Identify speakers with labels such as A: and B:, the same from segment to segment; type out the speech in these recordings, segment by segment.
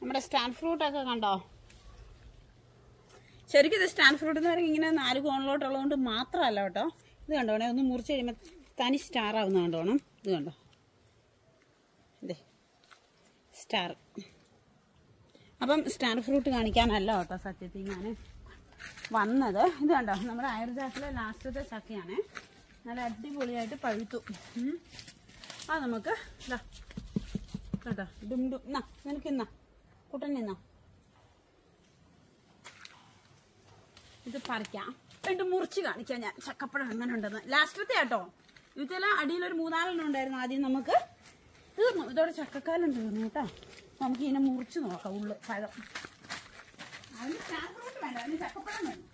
A: നമ്മുടെ സ്റ്റാൻഡ് ഫ്രൂട്ടൊക്കെ കണ്ടോ? ശരിക്കും ഇത് സ്റ്റാൻഡ് ഫ്രൂട്ട് എന്ന് പറയുമ്പോൾ ഇങ്ങനെ നാല് കോണിലോട്ടുള്ളതുകൊണ്ട് മാത്രമല്ല കേട്ടോ. ഇത് കണ്ടോണേ ഒന്ന് മുറിച്ച് കഴിയുമ്പോൾ തനി സ്റ്റാർ ആവുന്ന കണ്ടോണം ഇത് കണ്ടോ? ഇതേ സ്റ്റാർ. അപ്പം സ്റ്റാർ ഫ്രൂട്ട് കാണിക്കാനല്ല കേട്ടോ സത്യത്തിൽ ഞാൻ വന്നത്. ഇത് കണ്ടോ? നമ്മുടെ അയർജാക്കിലെ ലാസ്റ്റത്തെ ചക്കയാണ്. നല്ല അടിപൊളിയായിട്ട് പഴുത്തു. ആ അത് നമുക്ക് കേട്ടോ ഡും ഡും എന്നാ നിനക്ക് ഇന്നാ. കുട്ടൻ നിന്നോ? ഇത് പറിക്കാം. എന്നിട്ട് മുറിച്ച് കാണിക്കാം ഞാൻ. ചക്കപ്പഴം എങ്ങനെ ഉണ്ടെന്ന് ലാസ്റ്റത്തെ കേട്ടോ ഇതിലെല്ലാം അടിയിലൊരു മൂന്നാലെണ്ണം ഉണ്ടായിരുന്നു ആദ്യം നമുക്ക്. തീർന്നു. ഇതോടെ ചക്കക്കാലം തീർന്നു കേട്ടോ. നമുക്ക് ഇതിനെ മുറിച്ച് നോക്കാം ഉള്ളു പഴം. അതിന് ചാക്കോട്ട് വേണ്ട. അതിന് ചക്കപ്പഴം വേണം.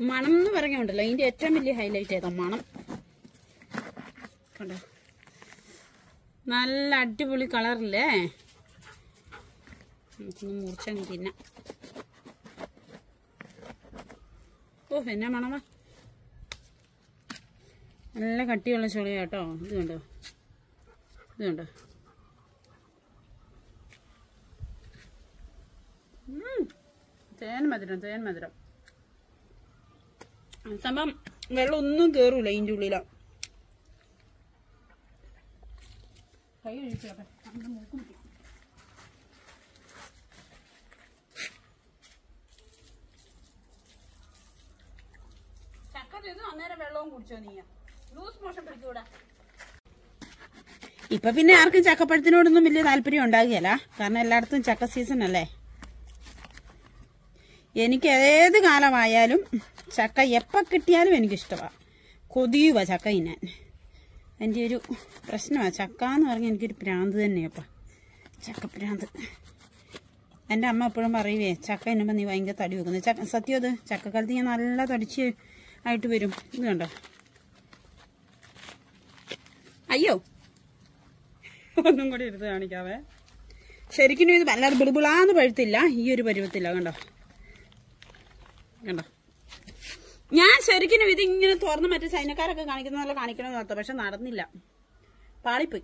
A: മണം എന്ന് പറഞ്ഞുണ്ടല്ലോ ഇതിന്റെ ഏറ്റവും വലിയ ഹൈലൈറ്റ് ഏതാ? മണം. കണ്ടോ? നല്ല അടിപൊളി കളറില്ലേ നമുക്കൊന്ന് മുറിച്ചങ്ങ് തിന്നാം ഓ എന്നാ മണമാ? നല്ല കട്ടിയുള്ള ചുളിയ കേട്ടോ. ഇത് കണ്ടോ? ഇത് കണ്ടോ. തേൻ മധുരം തേൻ മധുരം. സംഭവം വെള്ളം ഒന്നും കേറൂല ഇതിന്റെ ഉള്ളിലോ. കൈ കഴിച്ചോട്ടെ നമ്മുടെ മൂക്ക് കുടിച്ചോ നീ മോഷൻ ഇപ്പൊ പിന്നെ ആർക്കും ചക്കപ്പഴത്തിനോടൊന്നും വലിയ താല്പര്യം ഉണ്ടാകുകയല്ല. കാരണം എല്ലായിടത്തും ചക്ക സീസൺ അല്ലേ? എനിക്ക് ഏത് കാലമായാലും ചക്ക എപ്പോൾ കിട്ടിയാലും എനിക്കിഷ്ടമാണ് കൊതിയുക ചക്ക ഇന്നാൻ എന്റെ ഒരു പ്രശ്നമാണ് ചക്ക എന്ന് പറഞ്ഞാൽ എനിക്കൊരു പ്രാന്ത് തന്നെയപ്പ ചക്ക പ്രാന്ത്. എന്റെ അമ്മ എപ്പോഴും പറയുവേ ചക്ക എന്നുമ്പോൾ നീ ഭയങ്കര തടി വെക്കുന്നത് ചക്ക സത്യം അത് ചക്കക്കാലത്ത് ഞാൻ നല്ല തടിച്ച് ആയിട്ട് വരും. ഇത് കണ്ടോ? അയ്യോ. ഒന്നും കൂടി എടുത്ത് കാണിക്കാവേ. ശരിക്കും ഇത് വല്ലാതെ ബിളിബിളാന്ന് പഴുത്തില്ല. ഈ ഒരു പരുവത്തില്ല. കണ്ടോ? കണ്ടോ? ഞാൻ ശരിക്കും ഇത് ഇങ്ങനെ തുറന്ന് മറ്റേ സൈനക്കാരൊക്കെ കാണിക്കുന്ന പോലെ കാണിക്കണമെന്ന് ഓർത്തു പക്ഷെ നടന്നില്ല. പാളിപ്പോയി.